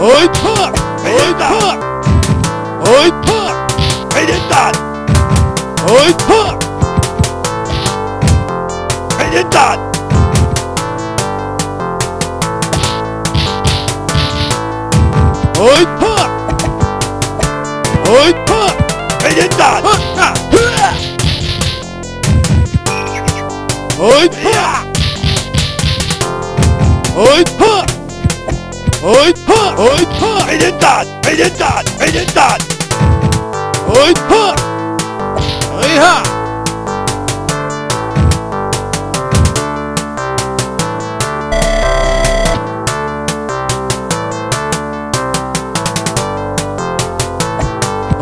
Oi, pá! Oi, pá! Oi, pá! Vem dentado! Oi, pá! Vem dentado! Oi, pá! Oi, pá! Vem dentado! Oi, pá! Oi, pá! Oi, ha, oi, ha, identidade, identidade, identidade. Oi, ha, oi, ha.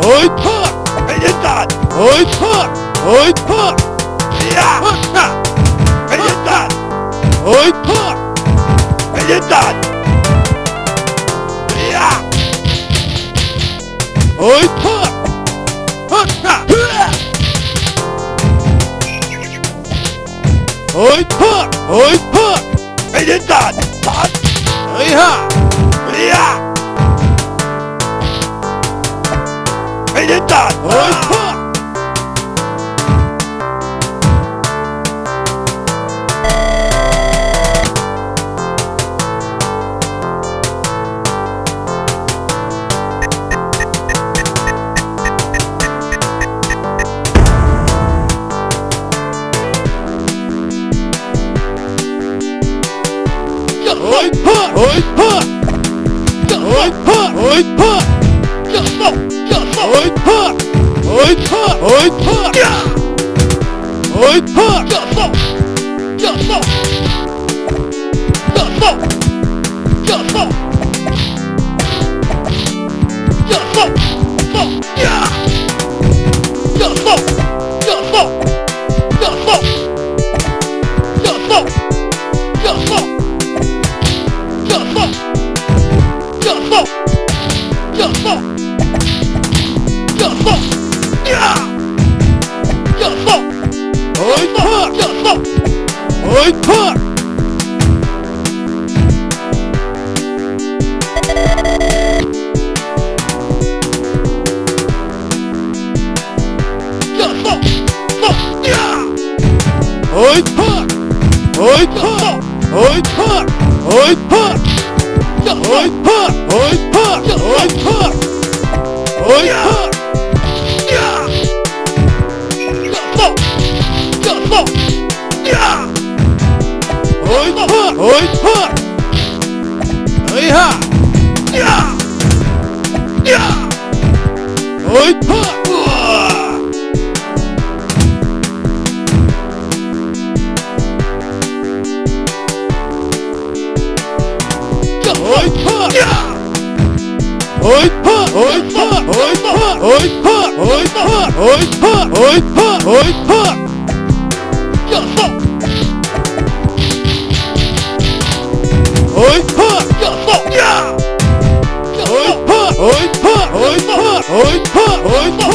Oi, ha, identidade, oi, ha, oi, ha. Yeah, ha, ha, identidade, oi, ha, identidade. Oita! Oita! Oita! Oita! Identidade! Oita! Oita! Identidade! Oita! Go, go, go, go, おいパ要送，送呀！おいパおいパおいパおいパ要おい送パおいパおいパおいパ呀！要送，要送呀！おいパおいパおいは呀！呀！おいパ哇！要おい送パ呀！おいパおいパおいパおいパおいパおいパおいパ Oi, ha, ya, fuck, ya! Oi, ha, oi, ha, oi, ha, oi, ha, oi, ha!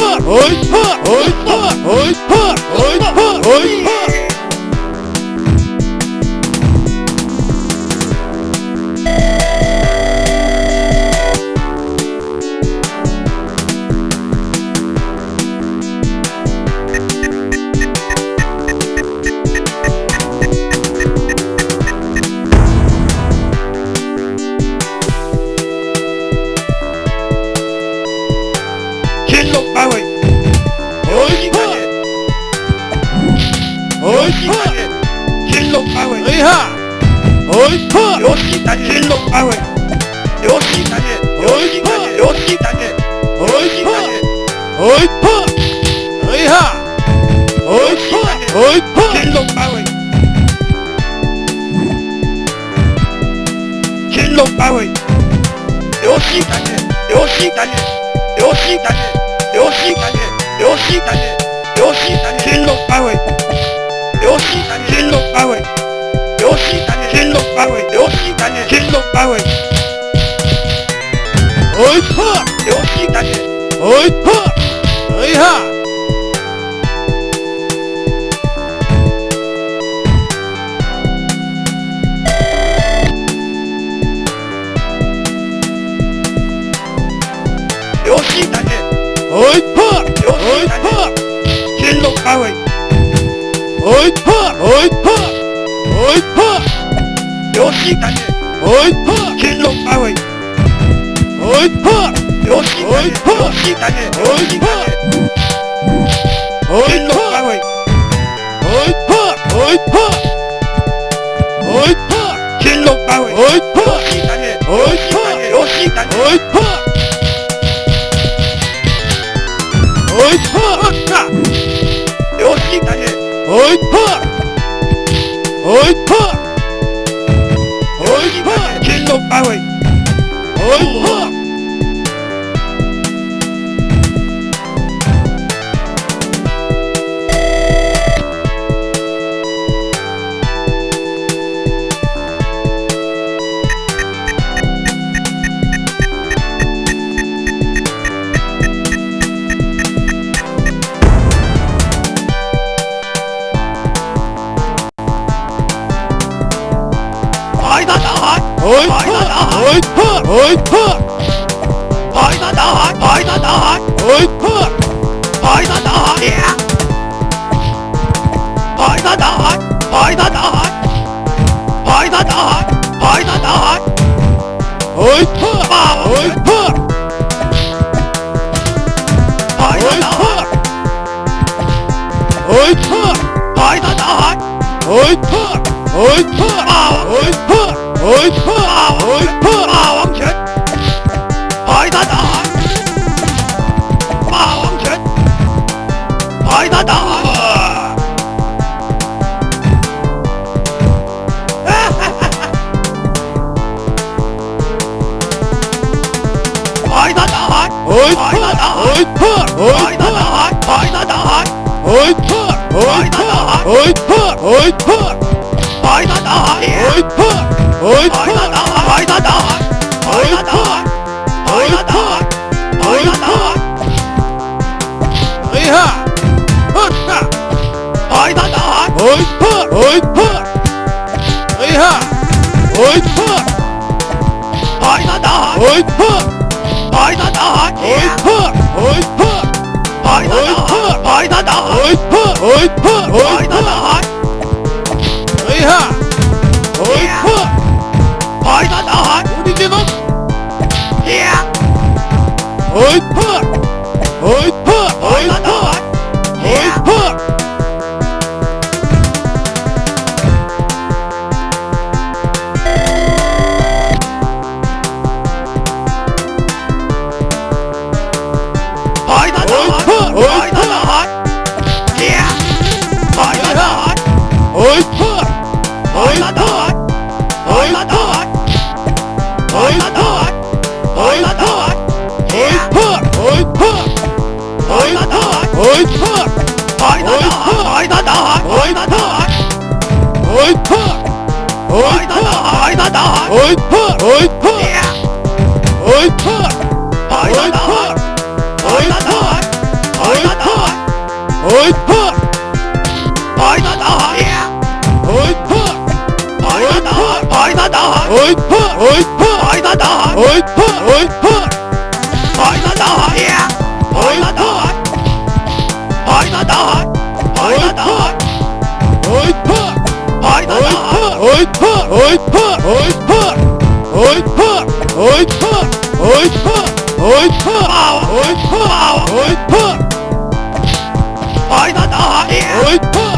よしよしきたね金のパフェよしきたねよしきたねよしきたねよしたねおよしぱけいは！おいっぱおいっぱ金のパフェよしきたねよしたけ。よしよしたけ。よしよしたね金のパフェよしたけ。金のパフェ osita que lo pague, de osita que lo pague. Oi pa, de osita que, oi pa, oi ha. De osita que, oi pa, de osita que, que lo pague. Oi pa, oi pa. おいは両親だねおいは金の青い！おいは両親だね両親だねおいは金の青い！おいはおいはおいは金の青い！おいは両親だねおいは両親だねおいはおいはおいは両親だねおいは Oi, ha! Oi, ha! King of Alley! Oi, ha! はい、はい、は、Oi, pá! Oi, pá! Oi, pô! Oi, pô! Oi, pá!